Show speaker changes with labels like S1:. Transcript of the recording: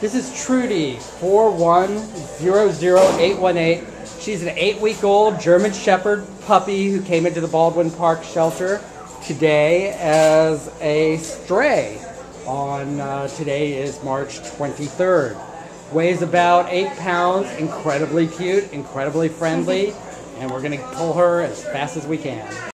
S1: This is Trudy, 4100818. She's an eight week old German Shepherd puppy who came into the Baldwin Park shelter today as a stray. On uh, today is March 23rd. Weighs about eight pounds, incredibly cute, incredibly friendly, and we're gonna pull her as fast as we can.